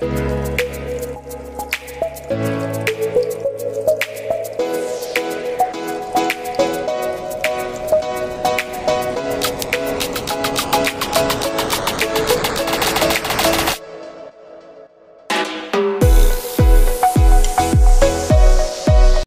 Bye.